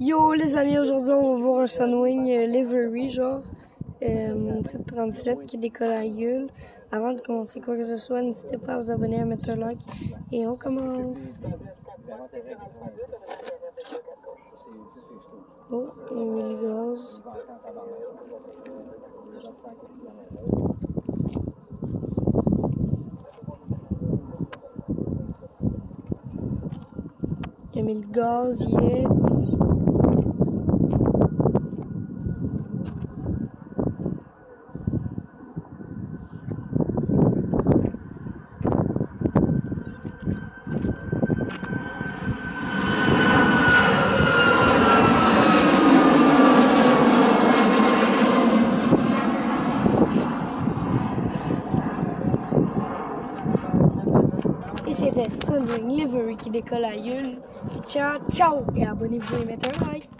Yo les amis, aujourd'hui on va voir un Sunwing euh, Livery genre euh, 737 qui décolle à gueule. Avant de commencer quoi que ce soit, n'hésitez pas à vous abonner, à mettre un like et on commence. Oh, il a a mis le gaz, Et c'était Sunwing Livery qui décolle à Yule. Ciao, ciao! Et abonnez-vous et mettez un like.